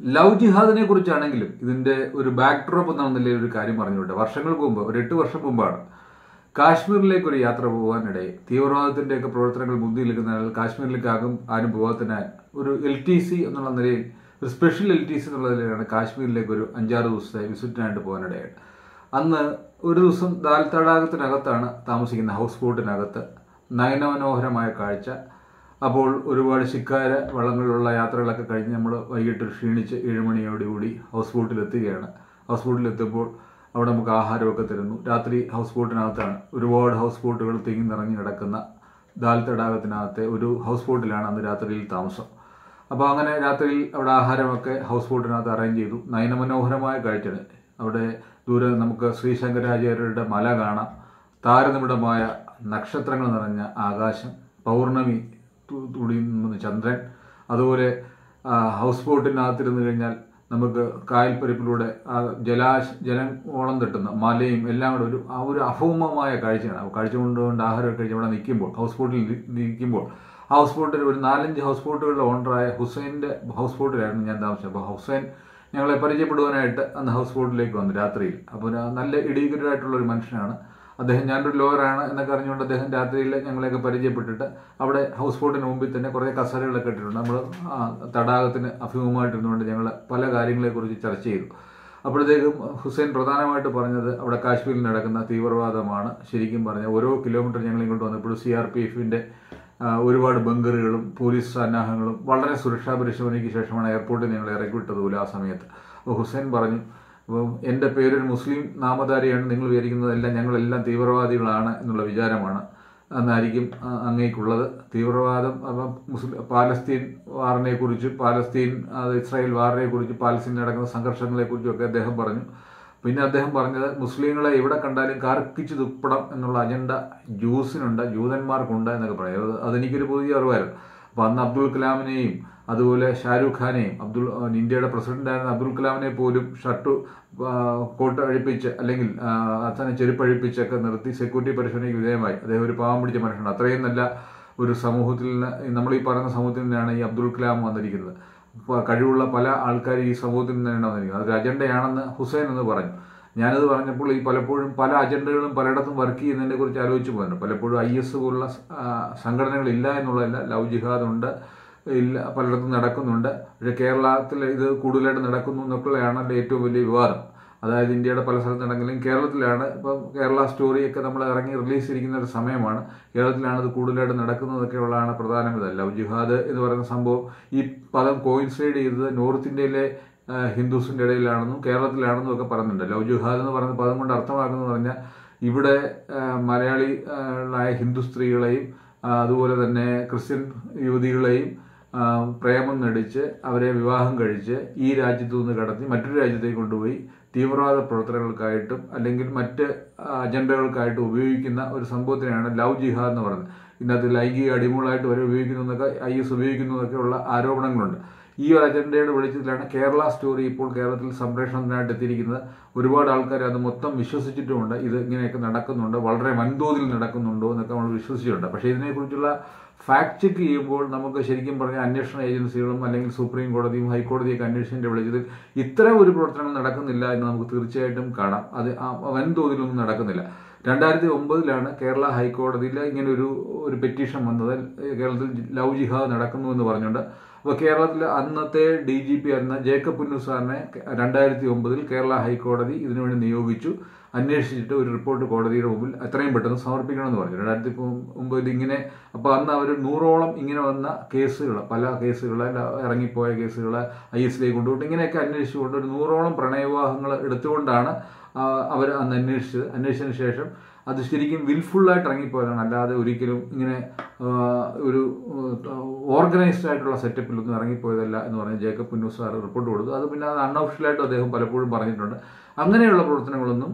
Love ജിഹാദിനെ കുറിച്ചാണെങ്കിലും ഇതിന്റെ ഒരു back drop എന്ന നിലയിൽ ഒരു കാര്യം പറഞ്ഞുകൊണ്ട്. വർഷങ്ങൾക്ക് മുമ്പ് ഒരു എട്ട് വർഷം മുമ്പാണ് കാശ്മീരിലേക്ക് ഒരു യാത്ര പോകാനിടയിൽ തീവ്രവാദത്തിന്റെയൊക്കെ പ്രവർത്തനങ്ങൾ മുന്നിൽ നിൽക്കുന്നതിനാൽ കാശ്മീരിലേക്കാകും ആരും പോകാത്തതിനാൽ ഒരു എൽ ടി സി എന്നുള്ള നിലയിൽ ഒരു സ്പെഷ്യൽ എൽ ടി സി എന്നുള്ള നിലയിലാണ് കാശ്മീരിലേക്ക് ഒരു അഞ്ചാറ് ദിവസത്തെ വിസിറ്റിനായിട്ട് പോകാനിടയായിട്ട് അന്ന് ഒരു ദിവസം ദാൽ തടാകത്തിനകത്താണ് താമസിക്കുന്ന ഹൗസ് ബോട്ടിനകത്ത് നയനമനോഹരമായ കാഴ്ച. അപ്പോൾ ഒരുപാട് ശിക്കാര വള്ളങ്ങളിലുള്ള യാത്രകളൊക്കെ കഴിഞ്ഞ് നമ്മൾ വൈകിട്ട് ക്ഷീണിച്ച് ഏഴുമണിയോടുകൂടി ഹൗസ് ബോട്ടിലെത്തുകയാണ് ഹൗസ് ബോട്ടിലെത്തുമ്പോൾ അവിടെ നമുക്ക് ആഹാരമൊക്കെ തരുന്നു. രാത്രി ഹൗസ് ബോട്ടിനകത്താണ് ഒരുപാട് ഹൗസ് ബോട്ടുകൾ തിങ്ങി നിറഞ്ഞു കിടക്കുന്ന ദാൽ തടാകത്തിനകത്തെ ഒരു ഹൗസ് ബോട്ടിലാണ് അന്ന് രാത്രിയിൽ താമസം. അപ്പോൾ അങ്ങനെ രാത്രിയിൽ അവിടെ ആഹാരമൊക്കെ ഹൗസ് ബോട്ടിനകത്ത് അറേഞ്ച് ചെയ്തു. നയനമനോഹരമായ കാഴ്ചയാണ് അവിടെ ദൂരെ നമുക്ക് ശ്രീശങ്കരാചാര്യരുടെ മല കാണാം. താരനിമിടമായ നക്ഷത്രങ്ങൾ നിറഞ്ഞ ആകാശം. പൗർണമി ചന്ദ്രൻ. അതുപോലെ ഹൗസ് ബോട്ടിനകത്തിരുന്ന് കഴിഞ്ഞാൽ നമുക്ക് കായൽപ്പരപ്പിലൂടെ ആ ജലാശ ജലം ഓളം തട്ടുന്ന മലയും എല്ലാം കൂടെ ഒരു ആ ഒരു അഭൗമമായ കാഴ്ചയാണ്. കാഴ്ച കൊണ്ടുകൊണ്ട് ആഹാരമൊക്കെ കഴിച്ച് അവിടെ നിൽക്കുമ്പോൾ ഹൗസ് ബോട്ടിൽ നിൽക്കുമ്പോൾ ഹൗസ് ബോട്ടിൽ ഒരു നാലഞ്ച് ഹൗസ് ബോട്ടുകളുടെ ഓണറായ ഹുസൈന്റെ ഹൗസ് ബോട്ടിലായിരുന്നു ഞാൻ താമസിച്ചത്. അപ്പോൾ ഹുസൈൻ ഞങ്ങളെ പരിചയപ്പെടുവാനായിട്ട് അന്ന് ഹൗസ് ബോട്ടിലേക്ക് വന്നു രാത്രിയിൽ. അപ്പോൾ നല്ല ഇടീകരായിട്ടുള്ള ഒരു മനുഷ്യനാണ് അദ്ദേഹം ഞാനൊരു ലോയറാണ് എന്നൊക്കെ അറിഞ്ഞുകൊണ്ട് അദ്ദേഹം രാത്രിയിൽ ഞങ്ങളെയൊക്കെ പരിചയപ്പെട്ടിട്ട് അവിടെ ഹൗസ് ബോട്ടിന് മുമ്പിൽ തന്നെ കുറേ കസേരകളൊക്കെ ഇട്ടിട്ടുണ്ട്. നമ്മൾ തടാകത്തിന് അഭിമുഖമായിട്ടിരുന്നുകൊണ്ട് ഞങ്ങൾ പല കാര്യങ്ങളെക്കുറിച്ച് ചർച്ച ചെയ്തു. അപ്പോഴത്തേക്കും ഹുസൈൻ പ്രധാനമായിട്ട് പറഞ്ഞത് അവിടെ കാശ്മീരിൽ നടക്കുന്ന തീവ്രവാദമാണ്. ശരിക്കും പറഞ്ഞാൽ ഓരോ കിലോമീറ്റർ ഞങ്ങൾ ഇങ്ങോട്ട് വന്നപ്പോഴും സി ആർ പി എഫിന്റെ ഒരുപാട് ബങ്കറുകളും പോലീസ് സന്നാഹങ്ങളും വളരെ സുരക്ഷാ പരിശോധനയ്ക്ക് ശേഷമാണ് എയർപോർട്ടിൽ ഞങ്ങൾ ഇറക്കി വിട്ടത് ആ സമയത്ത്. അപ്പോൾ ഹുസൈൻ പറഞ്ഞു എന്റെ പേരൊരു മുസ്ലിം നാമധാരിയാണ്. നിങ്ങൾ വിചാരിക്കുന്നതെല്ലാം ഞങ്ങളെല്ലാം തീവ്രവാദികളാണ് എന്നുള്ള വിചാരമാണ്. എന്നായിരിക്കും അങ്ങേക്കുള്ളത്. തീവ്രവാദം അപ്പം മുസ്ലിം പാലസ്തീൻ വാറിനെ കുറിച്ച് പാലസ്തീൻ ഇസ്രായേൽ വാറിനെ കുറിച്ച് പാലസ്തീൻ നടക്കുന്ന സംഘർഷങ്ങളെ കുറിച്ചും അദ്ദേഹം പറഞ്ഞു. പിന്നെ അദ്ദേഹം പറഞ്ഞത് മുസ്ലിങ്ങളെ എവിടെ കണ്ടാലും കർക്കിച്ച് തുപ്പണം എന്നുള്ള അജണ്ട ജൂസിനുണ്ട് ജൂതന്മാർക്കുണ്ട് എന്നൊക്കെ പറയും. അത് അതെനിക്കൊരു പുതിയ അറിവായിരുന്നു. അപ്പം അന്ന് അബ്ദുൽ കലാമിനെയും അതുപോലെ ഷാരൂഖ് ഖാനെയും അബ്ദുൾ ഇന്ത്യയുടെ പ്രസിഡന്റായിരുന്ന അബ്ദുൽ കലാമിനെ പോലും ഷർട്ട് കോട്ട് അഴിപ്പിച്ച് അല്ലെങ്കിൽ അച്ഛനെ ചെരുപ്പഴിപ്പിച്ചൊക്കെ നിർത്തി സെക്യൂരിറ്റി പരിശോധനയ്ക്ക് വിധേയമായി. അദ്ദേഹം ഒരു പാവം പിടിച്ച മനുഷ്യനാണ്. അത്രയും നല്ല ഒരു സമൂഹത്തിൽ നിന്ന് നമ്മൾ ഈ പറയുന്ന സമൂഹത്തിൽ നിന്നാണ് ഈ അബ്ദുൽ കലാം വന്നിരിക്കുന്നത്. കഴിവുള്ള പല ആൾക്കാരും ഈ സമൂഹത്തിൽ നിന്നാണ് വന്നിരിക്കുന്നത്. അതൊരു അജണ്ടയാണെന്ന് ഹുസൈൻ എന്ന് പറഞ്ഞു. ഞാനത് പറഞ്ഞപ്പോൾ ഈ പലപ്പോഴും പല അജണ്ടകളും പലയിടത്തും വർക്ക് ചെയ്യുന്നതിനെ കുറിച്ച് ആലോചിച്ച് പോകുന്നുണ്ട് പലപ്പോഴും ഐ എസ് പോലുള്ള സംഘടനകളില്ല എന്നുള്ളതല്ല. ലവ് ജിഹാദ് ഉണ്ട്. പലയിടത്തും നടക്കുന്നുണ്ട്. പക്ഷേ കേരളത്തിൽ ഇത് കൂടുതലായിട്ട് നടക്കുന്നു എന്നൊക്കെയാണ് അതിന്റെ ഏറ്റവും വലിയ വിവാദം. അതായത് ഇന്ത്യയുടെ പല സ്ഥലത്ത് നടക്കെങ്കിലും കേരളത്തിലാണ് ഇപ്പം കേരള സ്റ്റോറിയൊക്കെ നമ്മൾ ഇറങ്ങി റിലീസ് ചെയ്തിരിക്കുന്ന ഒരു സമയമാണ്. കേരളത്തിലാണ് ഇത് കൂടുതലായിട്ട് നടക്കുന്നതൊക്കെ ഉള്ളതാണ് പ്രധാനം. ഇതല്ല ജിഹാദ് എന്ന് പറയുന്ന സംഭവം ഈ പദം കോയിൻസൈഡ് ചെയ്തത് നോർത്ത് ഇന്ത്യയിലെ ഹിന്ദുസിന്റെ ഇടയിലാണെന്നും കേരളത്തിലാണെന്നും ഒക്കെ പറയുന്നുണ്ട്. ലവ് ജിഹാദ് എന്ന് പറയുന്ന പദം കൊണ്ട് അർത്ഥമാക്കുന്നത് പറഞ്ഞാൽ ഇവിടെ മലയാളികളായ ഹിന്ദു സ്ത്രീകളെയും അതുപോലെ തന്നെ ക്രിസ്ത്യൻ യുവതികളെയും പ്രേമം നടിച്ച് അവരെ വിവാഹം കഴിച്ച് ഈ രാജ്യത്തു നിന്ന് കടത്തി മറ്റൊരു രാജ്യത്തേക്ക് കൊണ്ടുപോയി തീവ്രവാദ പ്രവർത്തനങ്ങൾക്കായിട്ടും അല്ലെങ്കിൽ മറ്റ് അജണ്ടകൾക്കായിട്ടും ഉപയോഗിക്കുന്ന ഒരു സംഭവത്തിനെയാണ് ലവ് ജിഹാദ് എന്ന് പറയുന്നത്. ഇതിനകത്ത് ലൈംഗിക അടിമകളായിട്ട് വരെ ഉപയോഗിക്കുന്നു എന്നൊക്കെ ഐ എസ് ഉപയോഗിക്കുന്നു എന്നൊക്കെയുള്ള ആരോപണങ്ങളുണ്ട്. ഈ ഒരു അജണ്ടയുടെ വെളിച്ചത്തിലാണ് കേരള സ്റ്റോറി ഇപ്പോൾ കേരളത്തിൽ സംപ്രേഷണത്തിനായിട്ട് എത്തിയിരിക്കുന്നത്. ഒരുപാട് ആൾക്കാർ അത് മൊത്തം വിശ്വസിച്ചിട്ടുമുണ്ട്. ഇത് ഇങ്ങനെയൊക്കെ നടക്കുന്നുണ്ട്. വളരെ വൻതോതിൽ നടക്കുന്നുണ്ടോ എന്നൊക്കെ നമ്മൾ വിശ്വസിച്ചിട്ടുണ്ട്. പക്ഷേ ഇതിനെക്കുറിച്ചുള്ള ഫാക്ട് ചെക്ക് ചെയ്യുമ്പോൾ നമുക്ക് ശരിക്കും പറഞ്ഞാൽ അന്വേഷണ ഏജൻസികളും അല്ലെങ്കിൽ സുപ്രീം കോടതിയും ഹൈക്കോടതിയൊക്കെ അന്വേഷിച്ചതിന്റെ വെളിച്ചത്തിൽ ഇത്തരം ഒരു പ്രവർത്തനങ്ങൾ നടക്കുന്നില്ല എന്ന് നമുക്ക് തീർച്ചയായിട്ടും കാണാം. അത് വൻതോതിലൊന്നും നടക്കുന്നില്ല. രണ്ടായിരത്തി ഒമ്പതിലാണ് കേരള ഹൈക്കോടതിയിൽ ഇങ്ങനെ ഒരു ഒരു പെറ്റീഷൻ വന്നത്. കേരളത്തിൽ ലവ് ജിഹാദ് നടക്കുന്നു എന്ന് പറഞ്ഞുകൊണ്ട്. അപ്പോൾ കേരളത്തിൽ അന്നത്തെ ഡി ജി പി ആയിരുന്ന ജേക്കബ് പുന്നുസാറിനെ രണ്ടായിരത്തി ഒമ്പതിൽ കേരള ഹൈക്കോടതി ഇതിനുവേണ്ടി നിയോഗിച്ചു. അന്വേഷിച്ചിട്ട് ഒരു റിപ്പോർട്ട് കോടതിയുടെ മുമ്പിൽ എത്രയും പെട്ടെന്ന് സമർപ്പിക്കണമെന്ന് പറഞ്ഞു. രണ്ടായിരത്തി ഒമ്പതിൽ ഇങ്ങനെ അപ്പോൾ അന്ന് അവർ നൂറോളം ഇങ്ങനെ വന്ന കേസുകൾ പല കേസുകൾ ഇറങ്ങിപ്പോയ കേസുകൾ ഐ എസിലേക്ക് കൊണ്ടുപോയിട്ട് ഇങ്ങനെയൊക്കെ അന്വേഷിച്ചുകൊണ്ട് ഒരു നൂറോളം പ്രണയവിവാഹങ്ങൾ എടുത്തുകൊണ്ടാണ് അവർ അന്ന് അന്വേഷിച്ചത്. അന്വേഷിച്ചതിന് ശേഷം അത് ശരിക്കും വിൽഫുള്ളായിട്ട് ഇറങ്ങിപ്പോയതാണ്. അല്ലാതെ ഒരിക്കലും ഇങ്ങനെ ഒരു ഓർഗനൈസ്ഡ് ആയിട്ടുള്ള സെറ്റപ്പിലൊന്നും ഇറങ്ങിപ്പോയതല്ല എന്ന് പറഞ്ഞ് ജേക്കബ് പുന്നൂസ് സാർ റിപ്പോർട്ട് കൊടുത്തു. അത് പിന്നെ അത് അൺഒഫീഷ്യലായിട്ടും അദ്ദേഹം പലപ്പോഴും പറഞ്ഞിട്ടുണ്ട്. അങ്ങനെയുള്ള പ്രവർത്തനങ്ങളൊന്നും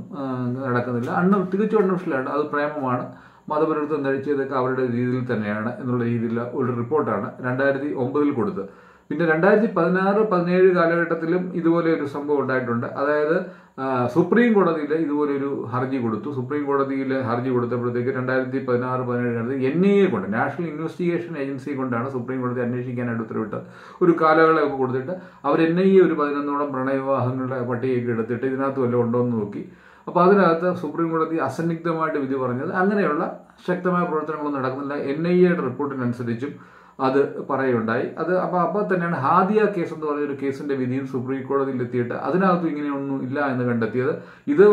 നടക്കുന്നില്ല. അണ്ണ തികച്ചും അൺഒഫീഷ്യലായിട്ട് അത് പ്രേമമാണ്. മതപരിവർത്തനം ധരിച്ചതൊക്കെ അവരുടെ രീതിയിൽ തന്നെയാണ് എന്നുള്ള രീതിയിലുള്ള ഒരു റിപ്പോർട്ടാണ് രണ്ടായിരത്തി ഒമ്പതിൽ കൊടുത്തത്. പിന്നെ രണ്ടായിരത്തി പതിനാറ് പതിനേഴ് കാലഘട്ടത്തിലും ഇതുപോലെ ഒരു സംഭവം ഉണ്ടായിട്ടുണ്ട്. അതായത് സുപ്രീം കോടതിയിൽ ഇതുപോലൊരു ഹർജി കൊടുത്തു. സുപ്രീം കോടതിയിൽ ഹർജി കൊടുത്തപ്പോഴത്തേക്ക് രണ്ടായിരത്തി പതിനാറ് പതിനേഴ് കാലത്ത് എൻ ഐ എ കൊണ്ട് നാഷണൽ ഇൻവെസ്റ്റിഗേഷൻ ഏജൻസി കൊണ്ടാണ് സുപ്രീം കോടതി അന്വേഷിക്കാനായിട്ട് ഉത്തരവിട്ട് ഒരു കാലയളവൊക്കെ കൊടുത്തിട്ട് അവർ എൻ ഐ എ ഒരു പതിനൊന്നോളം പ്രണയവിവാഹങ്ങളുടെ പട്ടികയൊക്കെ എടുത്തിട്ട് ഇതിനകത്ത് വല്ലതും ഉണ്ടോ എന്ന് നോക്കി. അപ്പോൾ അതിനകത്ത് സുപ്രീം കോടതി അസന്നിഗ്ധമായിട്ട് വിധി പറഞ്ഞത് അങ്ങനെയുള്ള ശക്തമായ പ്രവർത്തനങ്ങളൊന്നും നടക്കുന്നില്ല. എൻ ഐ എയുടെ റിപ്പോർട്ടിനനുസരിച്ചും അത് പറയുണ്ടായി അത് അപ്പോൾ അപ്പോൾ തന്നെയാണ് ഹാദിയ കേസ് എന്ന് പറഞ്ഞൊരു കേസിന്റെ വിധിയും സുപ്രീം കോടതിയിൽ എത്തിയിട്ട് അതിനകത്തും ഇങ്ങനെയൊന്നും ഇല്ല എന്ന് കണ്ടെത്തിയത്. ഇത്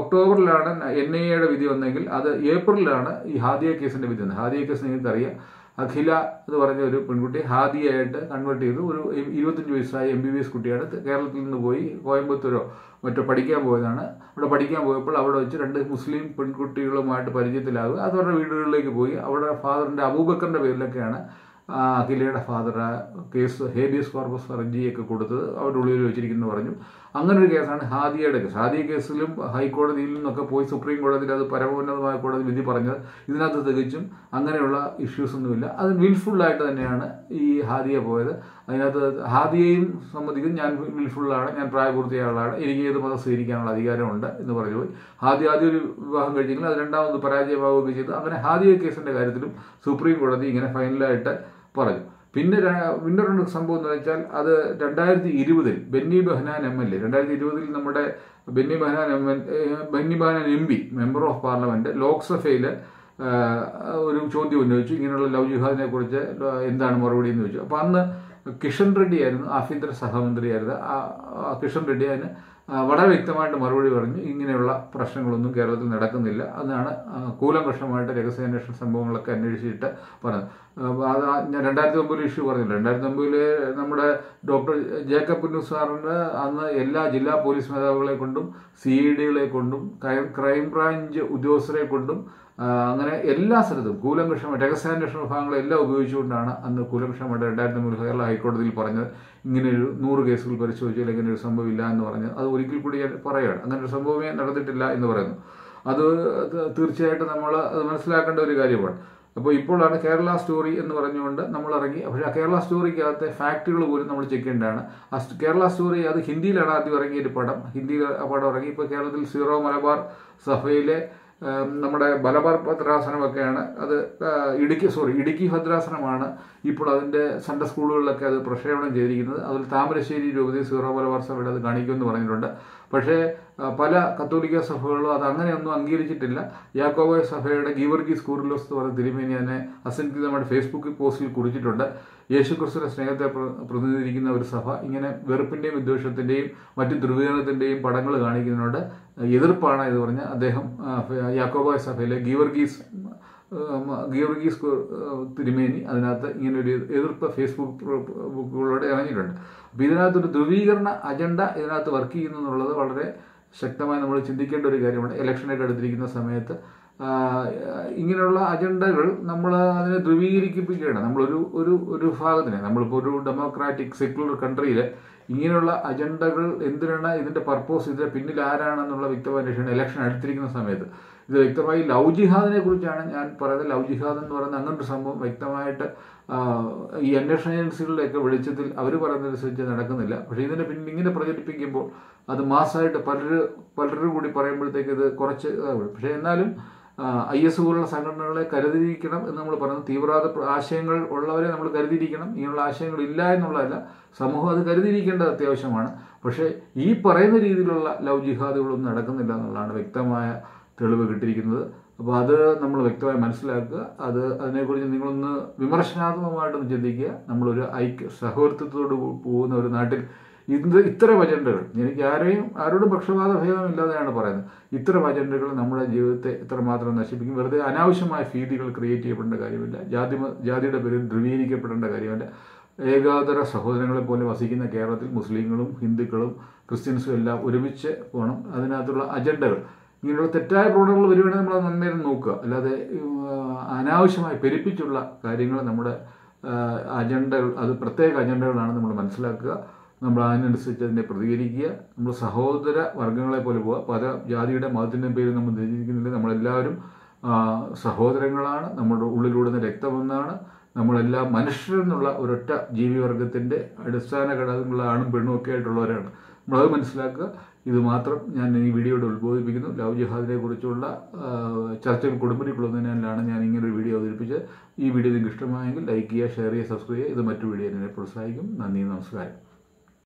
ഒക്ടോബറിലാണ് എൻ ഐ എയുടെ വിധി വന്നെങ്കിൽ അത് ഏപ്രിലാണ് ഈ ഹാദിയ കേസിന്റെ വിധി വന്നത്. ഹാദിയ കേസ് നിങ്ങൾക്കറിയാം അഖില എന്ന് പറഞ്ഞ ഒരു പെൺകുട്ടി ഹാദിയായിട്ട് കൺവേർട്ട് ചെയ്തു. ഒരു ഇരുപത്തഞ്ച് വയസ്സായ എം ബി ബി എസ് കുട്ടിയാണ്. കേരളത്തിൽ നിന്ന് പോയി കോയമ്പത്തൂരോ മറ്റോ പഠിക്കാൻ പോയതാണ്. അവിടെ പഠിക്കാൻ പോയപ്പോൾ അവിടെ വെച്ച് രണ്ട് മുസ്ലിം പെൺകുട്ടികളുമായിട്ട് പരിചയത്തിലാവുക. അത് അവരുടെ വീടുകളിലേക്ക് പോയി. അവിടെ ഫാദറിന്റെ അബൂബക്കറിന്റെ പേരിലൊക്കെയാണ് അഖിലയുടെ ഫാദർ കേസ് ഹേബിയസ് കോർപ്പസ് ഹർജിയൊക്കെ കൊടുത്ത് അവരുടെ ഉള്ളിൽ വെച്ചിരിക്കുന്നു പറഞ്ഞു. അങ്ങനെ ഒരു കേസാണ് ഹാദിയയുടെ കേസ്. ഹാദിയ കേസിലും ഹൈക്കോടതിയിൽ നിന്നൊക്കെ പോയി സുപ്രീം കോടതിയിൽ അത് പരമോന്നതമായ കോടതി വിധി പറഞ്ഞത് ഇതിനകത്ത് തികച്ചും അങ്ങനെയുള്ള ഇഷ്യൂസ് ഒന്നുമില്ല. അത് വിൽഫുള്ളായിട്ട് തന്നെയാണ് ഈ ഹാദിയ പോയത്. അതിനകത്ത് ഹാദിയയും സംബന്ധിക്കും ഞാൻ വിൽഫുള്ളാണ് ഞാൻ പ്രായപൂർത്തിയായ ആളാണ് എനിക്ക് ഏത് മതം സ്വീകരിക്കാനുള്ള അധികാരമുണ്ട് എന്ന് പറഞ്ഞു പോയി. ഹാദി ആദ്യം ഒരു വിവാഹം കഴിച്ചെങ്കിൽ അത് രണ്ടാമത് പരാജയമാവുകയൊക്കെ ചെയ്തു. അങ്ങനെ ഹാദിയ കേസിന്റെ കാര്യത്തിലും സുപ്രീം കോടതി ഇങ്ങനെ ഫൈനലായിട്ട് പറഞ്ഞു. പിന്നെ പിന്നെ ഒരു സംഭവം എന്ന് വെച്ചാൽ അത് രണ്ടായിരത്തി ഇരുപതിൽ Benny Behanan M L A രണ്ടായിരത്തി ഇരുപതിൽ നമ്മുടെ Benny Behanan M L Benny Behanan M P member of parliament ലോക്സഭയിൽ ഒരു ചോദ്യം ഉന്നയിച്ചു. ഇങ്ങനെയുള്ള ലവ് ജിഹാദിനെ കുറിച്ച് എന്താണ് മറുപടി എന്ന് ചോദിച്ചു. അപ്പോൾ അന്ന് കിഷൻ റെഡ്ഡി ആയിരുന്നു ആഭ്യന്തര സഹമന്ത്രിയായിരുന്നു കിഷൻ റെഡ്ഡി അതിന് വളരെ വ്യക്തമായിട്ട് മറുപടി പറഞ്ഞു. ഇങ്ങനെയുള്ള പ്രശ്നങ്ങളൊന്നും കേരളത്തിൽ നടക്കുന്നില്ല. എന്നാണ് കൂലങ്കഷമായിട്ട് രഹസ്യാന്വേഷണ സംഭവങ്ങളൊക്കെ അന്വേഷിച്ചിട്ട് പറഞ്ഞത്. അത് ഞാൻ രണ്ടായിരത്തി ഒമ്പതിൽ ഇഷ്യൂ പറഞ്ഞില്ല? രണ്ടായിരത്തി ഒമ്പതിൽ നമ്മുടെ ഡോക്ടർ ജേക്കബ് പുന്നു സാറിന്റെ അന്ന് എല്ലാ ജില്ലാ പോലീസ് മേധാവികളെ കൊണ്ടും സി ഇ ഡികളെ കൊണ്ടും ക്രൈം ബ്രാഞ്ച് ഉദ്യോഗസ്ഥരെ കൊണ്ടും അങ്ങനെ എല്ലാ സ്ഥലത്തും കൂലംകൃഷ്ണ രഹസ്യാന്വേഷണ വിഭാഗങ്ങളെല്ലാം ഉപയോഗിച്ചുകൊണ്ടാണ് അന്ന് കൂലങ്കഷമായിട്ട് രണ്ടായിരത്തി മൂന്നിൽ കേരള ഹൈക്കോടതിയിൽ പറഞ്ഞത് ഇങ്ങനെ ഒരു നൂറ് കേസുകൾ പരിശോധിച്ചാൽ ഇങ്ങനെ ഒരു സംഭവമില്ല എന്ന് പറഞ്ഞ് അത് ഒരിക്കൽ കൂടി പറയുകയാണ്. അങ്ങനെ ഒരു സംഭവമേ നടന്നിട്ടില്ല എന്ന് പറയുന്നു. അത് തീർച്ചയായിട്ടും നമ്മൾ അത് മനസ്സിലാക്കേണ്ട ഒരു കാര്യമാണ്. അപ്പോൾ ഇപ്പോഴാണ് കേരള സ്റ്റോറി എന്ന് പറഞ്ഞുകൊണ്ട് നമ്മൾ ഇറങ്ങി. പക്ഷേ ആ കേരള സ്റ്റോറിക്കകത്തെ ഫാക്റ്റുകൾ പോലും നമ്മൾ ചെയ്യേണ്ടതാണ്. ആ കേരള സ്റ്റോറി അത് ഹിന്ദിയിലാണ് ആദ്യം ഇറങ്ങിയൊരു പടം. ഹിന്ദിയിൽ ആ പടം ഇറങ്ങി. ഇപ്പോൾ കേരളത്തിൽ സീറോ മലബാർ സഭയിലെ നമ്മുടെ ബലബാർ ഭദ്രാസനമൊക്കെയാണ് അത് ഇടുക്കി സോറി ഇടുക്കി ഭദ്രാസനമാണ് ഇപ്പോൾ അതിന്റെ സെന്റർ സ്കൂളുകളിലൊക്കെ അത് പ്രക്ഷേപണം ചെയ്തിരിക്കുന്നത്. അതിൽ താമരശ്ശേരി രൂപതയിൽ സീറോ മലബാർ സഭയുടെ അത് കാണിക്കുമെന്ന് പറഞ്ഞിട്ടുണ്ട്. പക്ഷേ പല കത്തോലിക്ക സഭകളും അത് അങ്ങനെയൊന്നും അംഗീകരിച്ചിട്ടില്ല. യാക്കോബ സഭയുടെ ഗീവർഗീസ് കൂറിലോസ് എന്ന് പറയുന്ന തിരുമേനി അതിനെ അസംഖ്യതമായിട്ട് ഫേസ്ബുക്ക് പോസ്റ്റിൽ കുറിച്ചിട്ടുണ്ട്. യേശുക്രിസ്തുവിന്റെ സ്നേഹത്തെ പ്ര- പ്രതിനിധീകരിക്കുന്ന ഒരു സഭ. ഇങ്ങനെ വെറുപ്പിന്റെയും വിദ്വേഷത്തിന്റെയും മറ്റു ധ്രുവീകരണത്തിന്റെയും പടങ്ങൾ കാണിക്കുന്നതിനോട് എതിർപ്പാണ് എന്ന് പറഞ്ഞ് അദ്ദേഹം യാക്കോബ സഭയിലെ ഗീവർഗീസ് ഗീവർഗീസ് തിരുമേനി അതിനകത്ത് ഇങ്ങനെ ഒരു എതിർപ്പ് ഫേസ്ബുക്ക് ബുക്കുകളിലൂടെ ഇറങ്ങിയിട്ടുണ്ട്. അപ്പോൾ ഇതിനകത്തൊരു ധ്രുവീകരണ അജണ്ട ഇതിനകത്ത് വർക്ക് ചെയ്യുന്നു എന്നുള്ളത് വളരെ ശക്തമായി നമ്മൾ ചിന്തിക്കേണ്ട ഒരു കാര്യമാണ്. ഇലക്ഷനൊക്കെ എടുത്തിരിക്കുന്ന സമയത്ത് ഇങ്ങനെയുള്ള അജണ്ടകൾ നമ്മൾ അതിനെ ധ്രുവീകരിപ്പിക്കുകയാണ്. നമ്മളൊരു ഒരു ഒരു ഭാഗത്തിന് നമ്മളിപ്പോൾ ഒരു ഡെമോക്രാറ്റിക് സെക്യുലർ കൺട്രിയിൽ ഇങ്ങനെയുള്ള അജണ്ടകൾ എന്തിനാണ് ഇതിന്റെ പർപ്പോസ് ഇതിന്റെ പിന്നിൽ ആരാണെന്നുള്ള വ്യക്തമായ അന്വേഷണം ഇലക്ഷൻ അടുത്തിരിക്കുന്ന സമയത്ത്. ഇത് വ്യക്തമായി ലവ് ജിഹാദിനെ കുറിച്ചാണ് ഞാൻ പറയുന്നത്. ലവ് ജിഹാദ് എന്ന് പറയുന്ന അങ്ങനൊരു സംഭവം വ്യക്തമായിട്ട് ഈ അന്വേഷണ ഏജൻസികളുടെയൊക്കെ വെളിച്ചത്തിൽ അവർ പറയുന്നതനുസരിച്ച് നടക്കുന്നില്ല. പക്ഷേ ഇതിനെ പിന്നെ ഇങ്ങനെ പ്രചരിപ്പിക്കുമ്പോൾ അത് മാസമായിട്ട് പലര് പലരും കൂടി പറയുമ്പോഴത്തേക്ക് ഇത് കുറച്ച് പക്ഷേ എന്നാലും ഐ എസ് പോലുള്ള സംഘടനകളെ കരുതിയിരിക്കണം എന്ന് നമ്മൾ പറയുന്നത് തീവ്രവാദ ആശയങ്ങൾ ഉള്ളവരെ നമ്മൾ കരുതിയിരിക്കണം. ഇങ്ങനെയുള്ള ആശയങ്ങൾ ഇല്ല എന്നുള്ളതല്ല. സമൂഹം അത് കരുതിയിരിക്കേണ്ടത് അത്യാവശ്യമാണ്. പക്ഷേ ഈ പറയുന്ന രീതിയിലുള്ള ലവ് ജിഹാദുകളൊന്നും നടക്കുന്നില്ല എന്നുള്ളതാണ് വ്യക്തമായ തെളിവ് കിട്ടിയിരിക്കുന്നത്. അപ്പോൾ അത് നമ്മൾ വ്യക്തമായി മനസ്സിലാക്കുക. അത് അതിനെക്കുറിച്ച് നിങ്ങളൊന്ന് വിമർശനാത്മകമായിട്ടൊന്ന് ചിന്തിക്കുക. നമ്മളൊരു ഐക്യ സഹോദരത്വത്തോട് പോകുന്ന ഒരു നാട്ടിൽ ഇത് ഇത്തരം അജണ്ടകൾ. എനിക്ക് ആരെയും ആരോടും പക്ഷപാത ഭേദമില്ലാതെയാണ് പറയുന്നത്. ഇത്ര അജണ്ടകൾ നമ്മുടെ ജീവിതത്തെ എത്രമാത്രം നശിപ്പിക്കും? വെറുതെ അനാവശ്യമായ ഭീതികൾ ക്രിയേറ്റ് ചെയ്യപ്പെടേണ്ട കാര്യമില്ല. ജാതി ജാതിയുടെ പേരിൽ ധ്രുവീകരിക്കപ്പെടേണ്ട കാര്യമല്ല. ഏകാതര സഹോദരങ്ങളെ പോലെ വസിക്കുന്ന കേരളത്തിൽ മുസ്ലിങ്ങളും ഹിന്ദുക്കളും ക്രിസ്ത്യൻസും എല്ലാം ഒരുമിച്ച് പോകണം അതിനകത്തുള്ള അജണ്ടകൾ. ഇങ്ങനെയുള്ള തെറ്റായ പ്രവണതകൾ വരുവാണെങ്കിൽ നമ്മൾ നന്നേരം നോക്കുക. അല്ലാതെ അനാവശ്യമായി പെരുപ്പിച്ചുള്ള കാര്യങ്ങൾ നമ്മുടെ അജണ്ടകൾ അത് പ്രത്യേക അജണ്ടകളാണ് നമ്മൾ മനസ്സിലാക്കുക. നമ്മൾ അതിനനുസരിച്ച് അതിനെ പ്രതികരിക്കുക. നമ്മൾ സഹോദര വർഗങ്ങളെ പോലെ പോവുക. പല ജാതിയുടെ മതത്തിന്റെ പേരിൽ നമ്മൾ ധരിക്കുന്നില്ല നമ്മളെല്ലാവരും സഹോദരങ്ങളാണ്. നമ്മുടെ ഉള്ളിലൂടെ രക്തമൊന്നാണ് നമ്മളെല്ലാം മനുഷ്യരെന്നുള്ള ഒരൊറ്റ ജീവിവർഗത്തിന്റെ അടിസ്ഥാന ഘടകങ്ങളാണും പെണ്ണുമൊക്കെ ആയിട്ടുള്ളവരാണ്. നമ്മളത് മനസ്സിലാക്കുക. ഇത് മാത്രം ഞാൻ ഈ വീഡിയോയുടെ ഉത്ബോധിപ്പിക്കുന്നു. ലവ് ജിഹാദിനെ കുറിച്ചുള്ള ആ, ചർച്ചകൾ കുടുംബരിക്കൊള്ളുന്നതിനാലാണ് ഞാൻ ഇങ്ങനെ ഒരു വീഡിയോ അവതരിപ്പിച്ചത്. ഈ വീഡിയോ നിങ്ങൾക്ക് ഇഷ്ടമായെങ്കിൽ ലൈക്ക് ചെയ്യുക ഷെയർ ചെയ്യുക സബ്സ്ക്രൈബ് ചെയ്യുക. ഇത് മറ്റു വീഡിയോ എന്നെ പ്രോത്സാഹിക്കും നന്ദി നമസ്കാരം.